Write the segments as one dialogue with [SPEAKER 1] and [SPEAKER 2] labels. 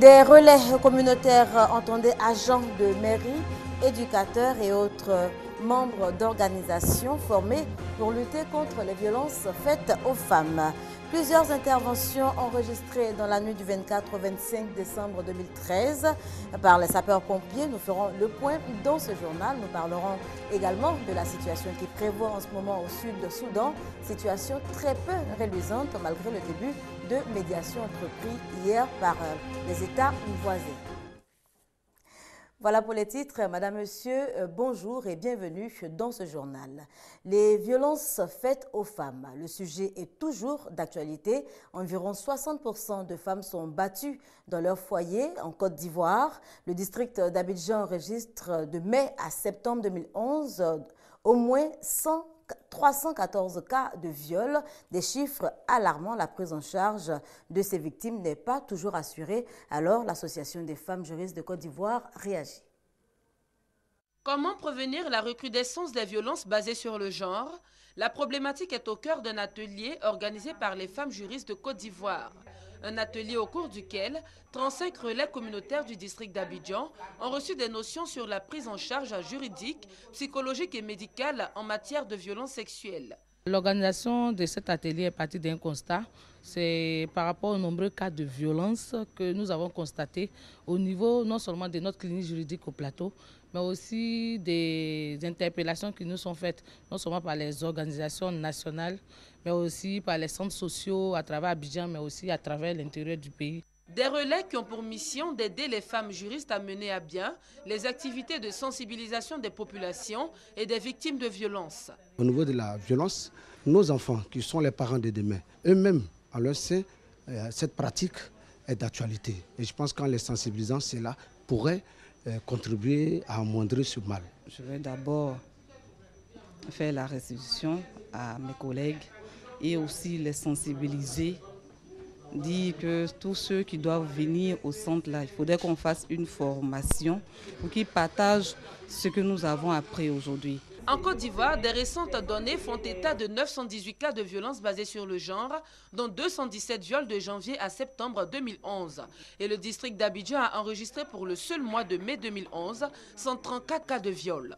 [SPEAKER 1] Des relais communautaires entendaient agents de mairie, éducateurs et autres membres d'organisations formées pour lutter contre les violences faites aux femmes. Plusieurs interventions enregistrées dans la nuit du 24 au 25 décembre 2013 par les sapeurs-pompiers. Nous ferons le point dans ce journal. Nous parlerons également de la situation qui prévoit en ce moment au sud de Soudan, situation très peu réluisante malgré le début de médiation entrepris hier par les États voisins. Voilà pour les titres. Madame, Monsieur, euh, bonjour et bienvenue dans ce journal. Les violences faites aux femmes. Le sujet est toujours d'actualité. Environ 60% de femmes sont battues dans leur foyer en Côte d'Ivoire. Le district d'Abidjan enregistre de mai à septembre 2011 au moins 100 314 cas de viol, des chiffres alarmants. La prise en charge de ces victimes n'est pas toujours assurée. Alors, l'Association des femmes juristes de Côte d'Ivoire réagit.
[SPEAKER 2] Comment prévenir la recrudescence des violences basées sur le genre? La problématique est au cœur d'un atelier organisé par les femmes juristes de Côte d'Ivoire. Un atelier au cours duquel 35 relais communautaires du district d'Abidjan ont reçu des notions sur la prise en charge juridique, psychologique et médicale en matière de violences sexuelles.
[SPEAKER 3] L'organisation de cet atelier est partie d'un constat. C'est par rapport aux nombreux cas de violence que nous avons constatés au niveau non seulement de notre clinique juridique au plateau, mais aussi des interpellations qui nous sont faites non seulement par les organisations nationales, mais aussi par les centres sociaux à travers Abidjan, mais aussi à travers l'intérieur du pays.
[SPEAKER 2] Des relais qui ont pour mission d'aider les femmes juristes à mener à bien les activités de sensibilisation des populations et des victimes de violences.
[SPEAKER 4] Au niveau de la violence, nos enfants, qui sont les parents de demain, eux-mêmes, à leur sein, euh, cette pratique est d'actualité. Et je pense qu'en les sensibilisant, cela pourrait euh, contribuer à amoindrir ce mal.
[SPEAKER 5] Je vais d'abord faire la restitution à mes collègues et aussi les sensibiliser dire que tous ceux qui doivent venir au centre là, il faudrait qu'on fasse une formation pour qu'ils partagent ce que nous avons appris aujourd'hui.
[SPEAKER 2] En Côte d'Ivoire, des récentes données font état de 918 cas de violences basées sur le genre, dont 217 viols de janvier à septembre 2011. Et le district d'Abidjan a enregistré pour le seul mois de mai 2011 134 cas de viols.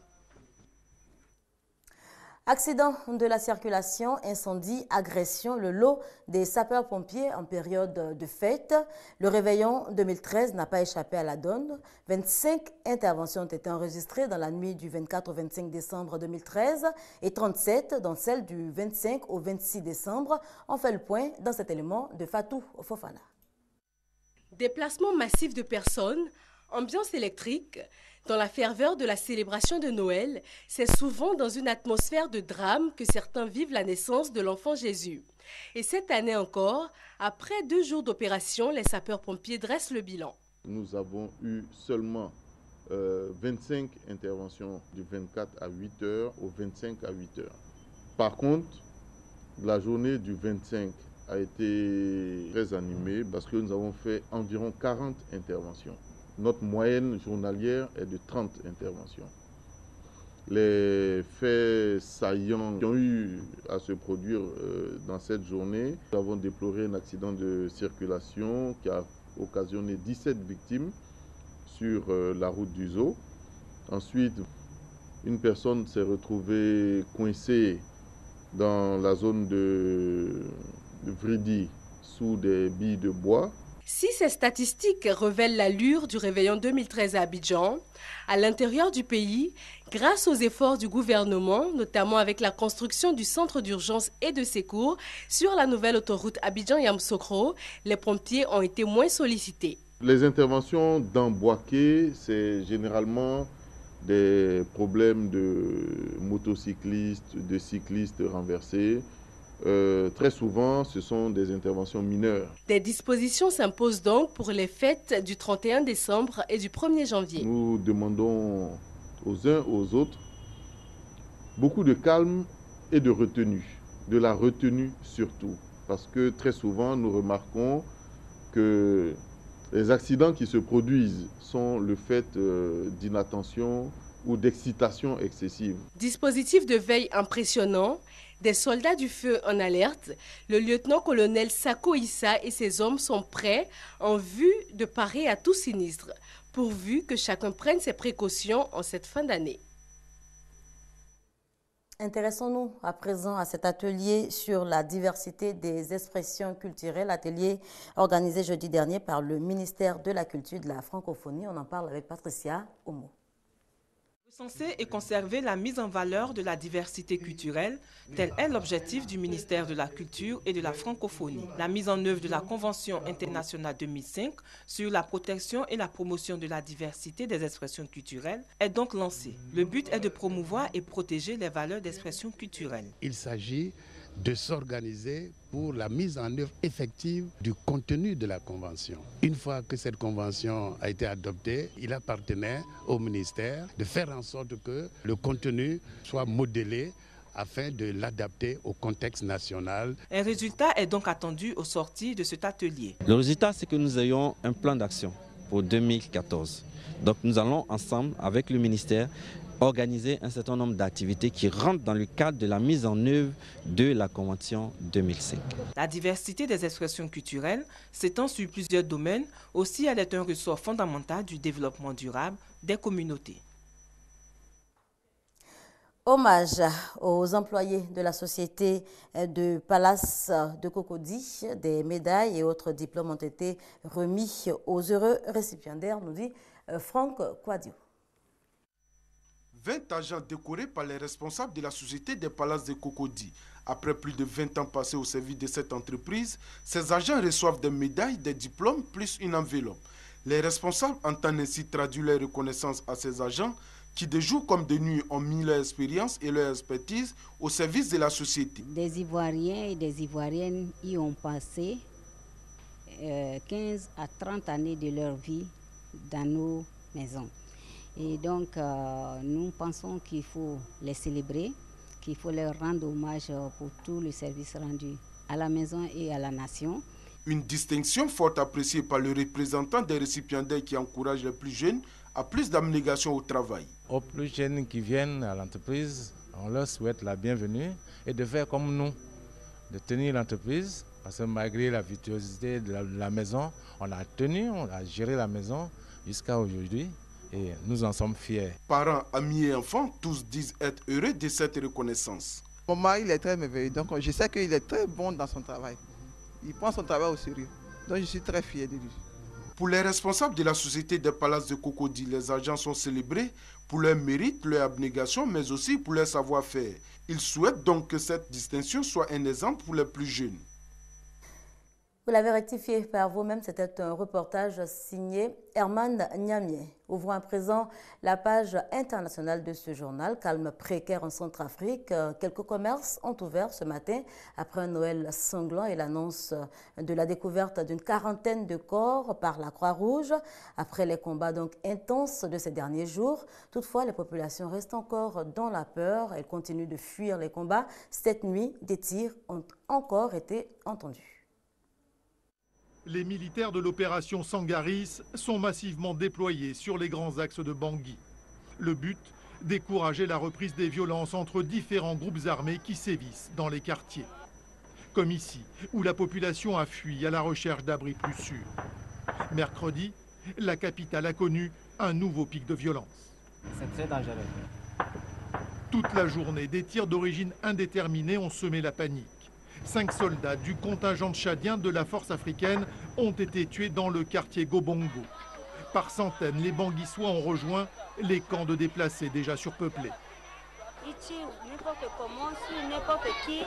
[SPEAKER 1] Accident de la circulation, incendie, agression, le lot des sapeurs-pompiers en période de fête. Le réveillon 2013 n'a pas échappé à la donne. 25 interventions ont été enregistrées dans la nuit du 24 au 25 décembre 2013 et 37 dans celle du 25 au 26 décembre. On fait le point dans cet élément de Fatou Fofana.
[SPEAKER 6] Déplacement massif de personnes, ambiance électrique, dans la ferveur de la célébration de Noël, c'est souvent dans une atmosphère de drame que certains vivent la naissance de l'enfant Jésus. Et cette année encore, après deux jours d'opération, les sapeurs-pompiers dressent le bilan.
[SPEAKER 7] Nous avons eu seulement 25 euh, interventions du 24 à 8 heures au 25 à 8 heures. Par contre, la journée du 25 a été très animée parce que nous avons fait environ 40 interventions. Notre moyenne journalière est de 30 interventions. Les faits saillants qui ont eu à se produire euh, dans cette journée, nous avons déploré un accident de circulation qui a occasionné 17 victimes sur euh, la route du zoo. Ensuite, une personne s'est retrouvée coincée dans la zone de, de Vridi sous des billes de bois.
[SPEAKER 6] Si ces statistiques révèlent l'allure du réveillon 2013 à Abidjan, à l'intérieur du pays, grâce aux efforts du gouvernement, notamment avec la construction du centre d'urgence et de secours sur la nouvelle autoroute Abidjan-Yamsokro, les pompiers ont été moins sollicités.
[SPEAKER 7] Les interventions Boaké, c'est généralement des problèmes de motocyclistes, de cyclistes renversés, euh, très souvent, ce sont des interventions mineures.
[SPEAKER 6] Des dispositions s'imposent donc pour les fêtes du 31 décembre et du 1er janvier.
[SPEAKER 7] Nous demandons aux uns aux autres beaucoup de calme et de retenue, de la retenue surtout, parce que très souvent, nous remarquons que les accidents qui se produisent sont le fait euh, d'inattention ou d'excitation excessive.
[SPEAKER 6] Dispositif de veille impressionnant,
[SPEAKER 8] Des soldats du feu en alerte, le lieutenant-colonel Sako Issa et ses hommes sont prêts en vue de parer à tout sinistre, pourvu que chacun prenne ses précautions en cette fin d'année.
[SPEAKER 1] Intéressons-nous à présent à cet atelier sur la diversité des expressions culturelles, atelier organisé jeudi dernier par le ministère de la Culture de la Francophonie. On en parle avec Patricia Omo.
[SPEAKER 9] Censé est conserver la mise en valeur de la diversité culturelle, tel est l'objectif du ministère de la Culture et de la Francophonie. La mise en œuvre de la Convention internationale 2005 sur la protection et la promotion de la diversité des expressions culturelles est donc lancée. Le but est de promouvoir et protéger les valeurs d'expression culturelle.
[SPEAKER 10] Il s'agit de s'organiser pour la mise en œuvre effective du contenu de la Convention. Une fois que cette Convention a été adoptée, il appartenait au ministère de faire en sorte que le contenu soit modélé afin de l'adapter au contexte national.
[SPEAKER 9] Un résultat est donc attendu au sorti de cet atelier.
[SPEAKER 11] Le résultat, c'est que nous ayons un plan d'action pour 2014. Donc nous allons ensemble avec le ministère organiser un certain nombre d'activités qui rentrent dans le cadre de la mise en œuvre de la Convention 2005.
[SPEAKER 9] La diversité des expressions culturelles s'étend sur plusieurs domaines. Aussi, elle est un ressort fondamental du développement durable des communautés.
[SPEAKER 1] Hommage aux employés de la société de Palace de Cocody. Des médailles et autres diplômes ont été remis aux heureux récipiendaires, nous dit euh, Franck Quadio.
[SPEAKER 12] 20 agents décorés par les responsables de la société des Palaces de Cocody. Après plus de 20 ans passés au service de cette entreprise, ces agents reçoivent des médailles, des diplômes plus une enveloppe. Les responsables entendent ainsi traduire leur reconnaissance à ces agents qui de jour comme de nuit ont mis leur expérience et leur expertise au service de la société.
[SPEAKER 13] Des Ivoiriens et des Ivoiriennes y ont passé 15 euh, à 30 années de leur vie dans nos maisons. Et donc, euh, nous pensons qu'il faut les célébrer, qu'il faut leur rendre hommage euh, pour tout le service rendu à la maison et à la nation.
[SPEAKER 12] Une distinction forte appréciée par le représentant des récipiendaires qui encourage les plus jeunes à plus d'abnégation au travail.
[SPEAKER 14] Aux plus jeunes qui viennent à l'entreprise, on leur souhaite la bienvenue et de faire comme nous, de tenir l'entreprise, parce que malgré la virtuosité de la maison, on a tenu, on a géré la maison jusqu'à aujourd'hui et nous en sommes fiers.
[SPEAKER 12] Parents, amis et enfants, tous disent être heureux de cette reconnaissance.
[SPEAKER 15] Mon mari, il est très merveilleux, donc je sais qu'il est très bon dans son travail. Il prend son travail au sérieux, donc je suis très fier de lui.
[SPEAKER 12] Pour les responsables de la société des palaces de Cocody, les agents sont célébrés pour leur mérite, leur abnégation, mais aussi pour leur savoir-faire. Ils souhaitent donc que cette distinction soit un exemple pour les plus jeunes.
[SPEAKER 1] Vous l'avez rectifié par vous-même, c'était un reportage signé Herman Niamier. Ouvrons à présent la page internationale de ce journal, calme précaire en Centrafrique. Quelques commerces ont ouvert ce matin après un Noël sanglant et l'annonce de la découverte d'une quarantaine de corps par la Croix-Rouge. Après les combats donc intenses de ces derniers jours, toutefois les populations restent encore dans la peur. Elles continuent de fuir les combats. Cette nuit, des tirs ont encore été entendus.
[SPEAKER 6] Les militaires de l'opération Sangaris sont massivement déployés sur les grands axes de Bangui. Le but Décourager la reprise des violences entre différents groupes armés qui sévissent dans les quartiers. Comme ici, où la population a fui à la recherche d'abris plus sûrs. Mercredi, la capitale a connu un nouveau pic de violence.
[SPEAKER 4] C'est très dangereux.
[SPEAKER 6] Toute la journée, des tirs d'origine indéterminée ont semé la panique. Cinq soldats du contingent tchadien de la force africaine ont été tués dans le quartier Gobongo. Par centaines, les Banguissois ont rejoint les camps de déplacés déjà surpeuplés.
[SPEAKER 2] Ici, n'importe comment, si n'importe qui,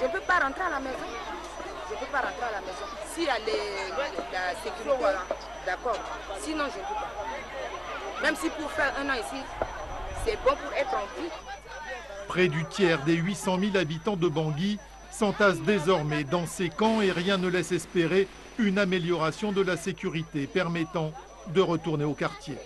[SPEAKER 2] je ne peux pas rentrer à la maison. Je ne peux pas rentrer à la maison. S'il y a la sécurité, d'accord. Sinon, je ne peux pas. Même si pour faire un an ici, c'est bon pour être tranquille.
[SPEAKER 6] Près du tiers des 800 000 habitants de Bangui s'entassent désormais dans ces camps et rien ne laisse espérer une amélioration de la sécurité permettant de retourner au quartier.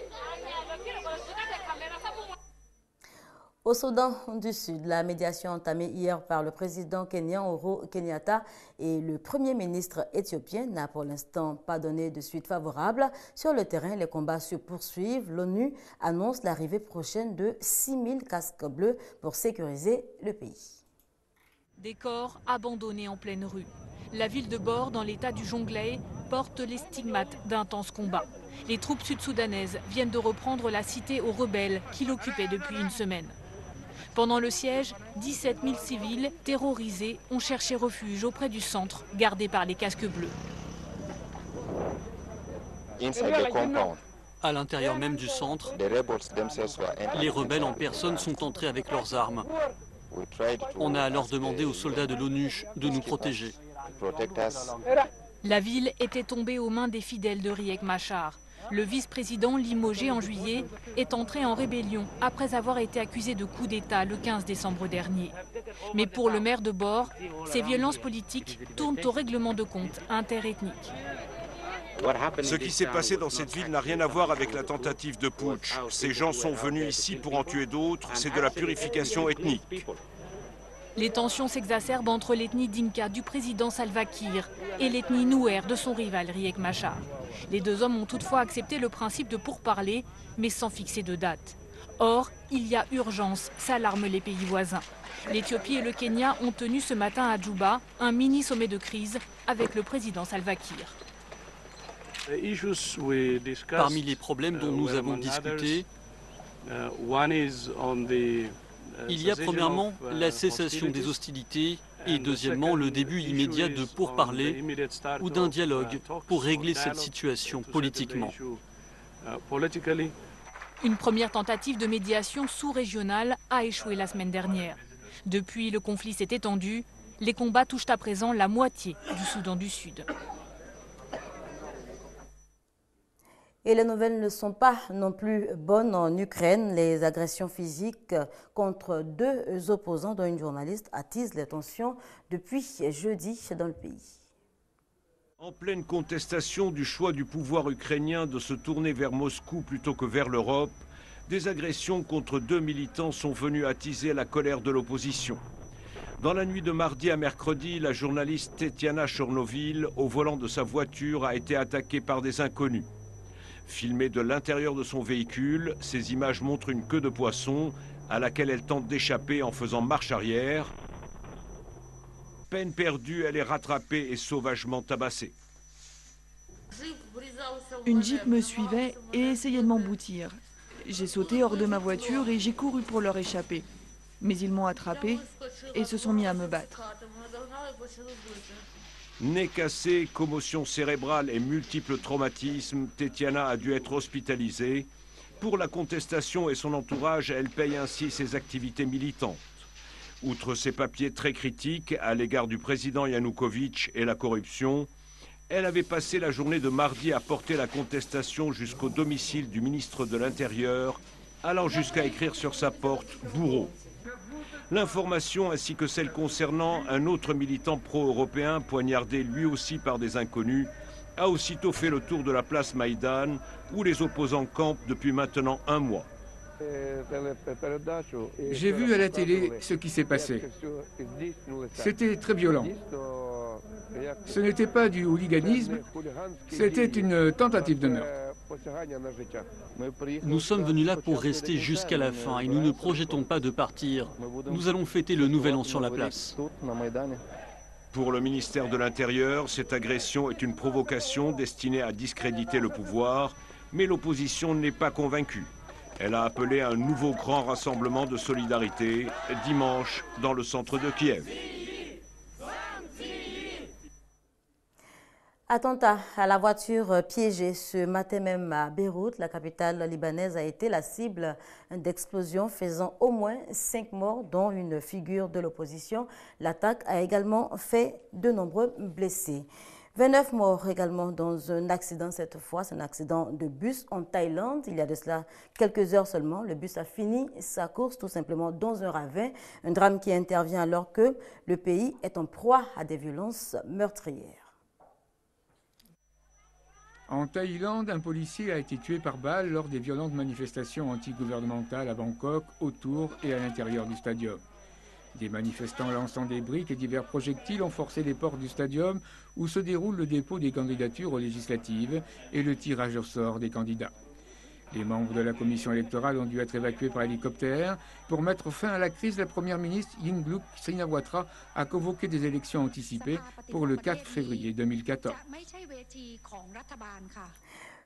[SPEAKER 1] Au Soudan du Sud, la médiation entamée hier par le président kenyan Oro Kenyatta et le premier ministre éthiopien n'a pour l'instant pas donné de suite favorable. Sur le terrain, les combats se poursuivent. L'ONU annonce l'arrivée prochaine de 6 000 casques bleus pour sécuriser le pays.
[SPEAKER 16] Des corps abandonnés en pleine rue. La ville de Bor, dans l'état du Jonglei, porte les stigmates d'intenses combats. Les troupes sud-soudanaises viennent de reprendre la cité aux rebelles qui l'occupaient depuis une semaine. Pendant le siège, 17 000 civils terrorisés ont cherché refuge auprès du centre gardé par les casques bleus.
[SPEAKER 17] À l'intérieur même du centre, les rebelles en personne sont entrés avec leurs armes. On a alors demandé aux soldats de l'ONU de nous protéger.
[SPEAKER 16] La ville était tombée aux mains des fidèles de Riek Machar. Le vice-président limogé en juillet est entré en rébellion après avoir été accusé de coup d'État le 15 décembre dernier. Mais pour le maire de Bord, ces violences politiques tournent au règlement de compte interethnique.
[SPEAKER 18] Ce qui s'est passé dans cette ville n'a rien à voir avec la tentative de putsch. Ces gens sont venus ici pour en tuer d'autres. C'est de la purification ethnique.
[SPEAKER 16] Les tensions s'exacerbent entre l'ethnie Dinka du président Salva Kiir et l'ethnie Nouer de son rival Riek Machar. Les deux hommes ont toutefois accepté le principe de pourparler, mais sans fixer de date. Or, il y a urgence, s'alarment les pays voisins. L'Éthiopie et le Kenya ont tenu ce matin à Djouba un mini sommet de crise avec le président Salva Kiir.
[SPEAKER 17] Parmi les problèmes dont nous avons discuté, il y a premièrement la cessation des hostilités et deuxièmement le début immédiat de pourparlers ou d'un dialogue pour régler cette situation politiquement.
[SPEAKER 16] Une première tentative de médiation sous-régionale a échoué la semaine dernière. Depuis, le conflit s'est étendu. Les combats touchent à présent la moitié du Soudan du Sud.
[SPEAKER 1] Et les nouvelles ne sont pas non plus bonnes en Ukraine. Les agressions physiques contre deux opposants, dont une journaliste, attisent les tensions depuis jeudi dans le pays.
[SPEAKER 18] En pleine contestation du choix du pouvoir ukrainien de se tourner vers Moscou plutôt que vers l'Europe, des agressions contre deux militants sont venues attiser la colère de l'opposition. Dans la nuit de mardi à mercredi, la journaliste Tetiana Chornoville, au volant de sa voiture, a été attaquée par des inconnus. Filmée de l'intérieur de son véhicule, ces images montrent une queue de poisson à laquelle elle tente d'échapper en faisant marche arrière. Peine perdue, elle est rattrapée et sauvagement tabassée.
[SPEAKER 19] Une jeep me suivait et essayait de m'emboutir. J'ai sauté hors de ma voiture et j'ai couru pour leur échapper. Mais ils m'ont attrapé et se sont mis à me battre.
[SPEAKER 18] Nez cassé, commotion cérébrale et multiples traumatismes, Tetiana a dû être hospitalisée. Pour la contestation et son entourage, elle paye ainsi ses activités militantes. Outre ses papiers très critiques à l'égard du président Yanukovych et la corruption, elle avait passé la journée de mardi à porter la contestation jusqu'au domicile du ministre de l'Intérieur, allant jusqu'à écrire sur sa porte « bourreau ». L'information ainsi que celle concernant un autre militant pro-européen poignardé lui aussi par des inconnus a aussitôt fait le tour de la place Maïdan où les opposants campent depuis maintenant un mois.
[SPEAKER 20] J'ai vu à la télé ce qui s'est passé. C'était très violent. Ce n'était pas du hooliganisme, c'était une tentative de meurtre.
[SPEAKER 17] Nous sommes venus là pour rester jusqu'à la fin et nous ne projetons pas de partir. Nous allons fêter le nouvel an sur la place.
[SPEAKER 18] Pour le ministère de l'Intérieur, cette agression est une provocation destinée à discréditer le pouvoir, mais l'opposition n'est pas convaincue. Elle a appelé un nouveau grand rassemblement de solidarité dimanche dans le centre de Kiev.
[SPEAKER 1] Attentat à la voiture piégée ce matin même à Beyrouth, la capitale libanaise a été la cible d'explosions faisant au moins cinq morts, dont une figure de l'opposition. L'attaque a également fait de nombreux blessés. 29 morts également dans un accident cette fois, c'est un accident de bus en Thaïlande. Il y a de cela quelques heures seulement, le bus a fini sa course tout simplement dans un ravin. Un drame qui intervient alors que le pays est en proie à des violences meurtrières.
[SPEAKER 20] En Thaïlande, un policier a été tué par balle lors des violentes manifestations antigouvernementales à Bangkok, autour et à l'intérieur du stadium. Des manifestants lançant des briques et divers projectiles ont forcé les portes du stadium où se déroule le dépôt des candidatures aux législatives et le tirage au sort des candidats. Les membres de la commission électorale ont dû être évacués par hélicoptère. Pour mettre fin à la crise, la première ministre Yingluck Shinawatra a convoqué des élections anticipées pour le 4 février 2014.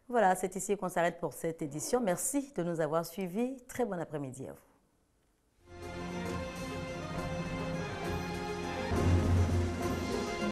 [SPEAKER 1] Voilà, c'est ici qu'on s'arrête pour cette édition. Merci de nous avoir suivis. Très bon après-midi à vous.